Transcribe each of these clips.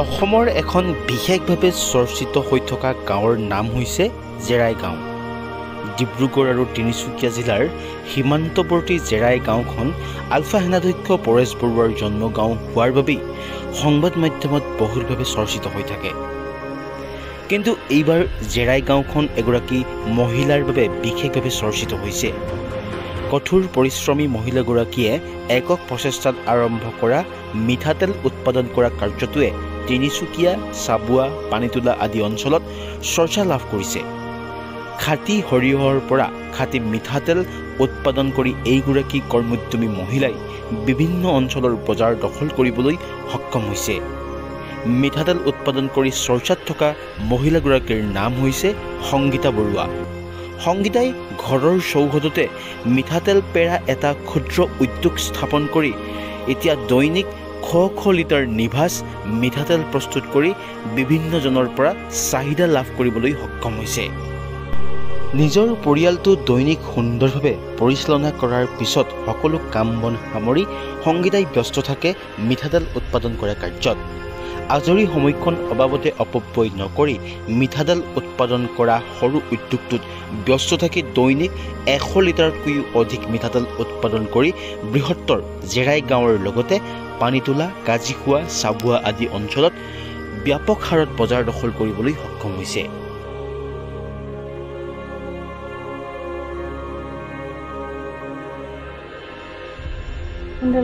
অসমৰ এখন বিশেষভাৱে চৰ্চিত হৈ থকা গাঁৱৰ নাম হৈছে জেৰাই গাঁও ডিব্ৰুগড় আৰু তিনিচুকীয়া জিলাৰ সীমান্তৱৰ্তী জেৰাই গাঁওখন আলফা সেনাধ্যক্ষ পৰেশ বৰুৱাৰ জন্মগাঁও হোৱাৰ বাবেই সংবাদ মাধ্যমত বহুলভাৱে চৰ্চিত হৈ থাকে। কিন্তু এইবাৰ জেৰাই গাঁওখন এগৰাকী মহিলাৰ বাবে বিশেষভাৱে চৰ্চিত হৈছে। কঠোৰ পৰিশ্ৰমী মহিলাগৰাকীয়ে একক প্ৰচেষ্টাত আৰম্ভ কৰা মিঠাতেল উৎপাদন কৰা কাৰ্যটোৱে তিনিচুকীয়া চাবুৱা পানীতোলা আদি অঞ্চলত চৰ্চা লাভ কৰিছে। খাটি সৰিয়হৰ পৰা খাটি মিঠাতেল উৎপাদন কৰি এইগৰাকী কৰ্মোদ্যমী মহিলাই বিভিন্ন অঞ্চলৰ বজাৰ দখল কৰিবলৈ সক্ষম হৈছে। মিঠাতেল উৎপাদন কৰি চৰ্চাত থকা মহিলাগৰাকীৰ নাম হৈছে সংগীতা বৰুৱা। সংগীতাই ঘৰৰ চৌহদতে মিঠাতেল পেৰা এটা ক্ষুদ্ৰ উদ্যোগ স্থাপন কৰি এতিয়া দৈনিক শ শ লিটাৰ নিভাজ মিঠাতেল প্ৰস্তুত কৰি বিভিন্নজনৰ পৰা চাহিদা লাভ কৰিবলৈ সক্ষম হৈছে। নিজৰ পৰিয়ালটো দৈনিক সুন্দৰভাৱে পৰিচালনা কৰাৰ পিছত সকলো কাম বন সামৰি সংগীতাই ব্যস্ত থাকে মিঠাতেল উৎপাদন কৰা কাৰ্যত। আজৰি সময়খন অবাবতে অপব্যয় নকৰি মিঠাতেল উৎপাদন কৰা সৰু উদ্যোগটোত ব্যস্ত থাকি দৈনিক এশ লিটাৰতকৈও অধিক মিঠাতেল উৎপাদন কৰি বৃহত্তৰ জেৰাই গাঁৱৰ লগতে পানীতোলা কাজিখোৱা চাবুৱা আদি অঞ্চলত ব্যাপক হাৰত বজাৰ দখল কৰিবলৈ সক্ষম হৈছে।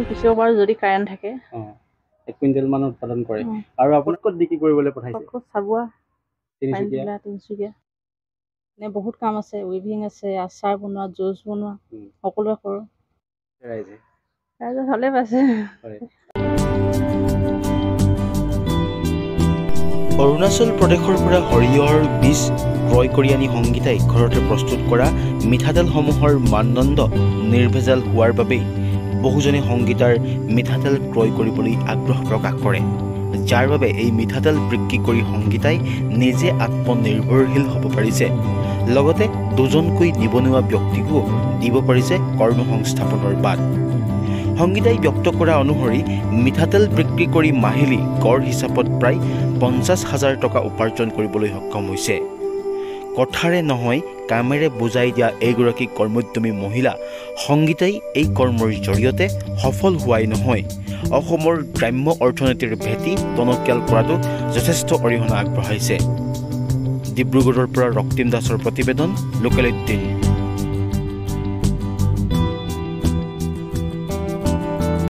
পিছৰ বাৰু যদি কাৰেণ্ট থাকে। এক কুইণ্টেল মান উৎপাদন কৰে। আৰু আপোনাক ক'ত বিক্ৰী কৰিবলৈ পঠাইছে? চাবোৱা? তিনিচুকীয়া। পানীতোলা তিনিচুকীয়া। এনে বহুত কাম আছে উইভিং আছে আচাৰ বনোৱা জুচ বনোৱা। সকলোৱে কৰোঁ। ৰাইজে। ৰাইজে ভালে পাইছে। অৰুণাচল প্ৰদেশৰ পৰা সৰিয়হৰ বীজ ক্ৰয় কৰি আনি সংগীতাই ঘৰতে প্ৰস্তুত কৰা মিঠাতেলসমূহৰ মানদণ্ড নিৰ্ভেজাল হোৱাৰ বাবেই বহুজনে সংগীতাৰ মিঠাতেল ক্ৰয় কৰিবলৈ আগ্ৰহ প্ৰকাশ কৰে যাৰ বাবে এই মিঠাতেল বিক্ৰী কৰি সংগীতাই নিজে আত্মনিৰ্ভৰশীল হ'ব পাৰিছে। লগতে দুজনকৈ নিবনুৱা ব্যক্তিকো দিব পাৰিছে কৰ্মসংস্থাপনৰ বাট। সংগীতাই ব্যক্ত কৰা অনুসৰি মিঠাতেল বিক্ৰী কৰি মাহিলী গড় হিচাপত প্ৰায় পঞ্চাছ হাজাৰ টকা উপাৰ্জন কৰিবলৈ সক্ষম হৈছে। কথাৰে নহয় কামেৰে বুজাই দিয়া এইগৰাকী কৰ্মোদ্যমী মহিলা সংগীতাই এই কৰ্মৰ জৰিয়তে সফল হোৱাই নহয়। অসমৰ গ্ৰাম্য অৰ্থনীতিৰ ভেটি টনকিয়াল কৰাটো যথেষ্ট অৰিহণা আগবঢ়াইছে। ডিব্ৰুগড়ৰ পৰা ৰক্তিম দাসৰ প্ৰতিবেদন লোকেল এইটিন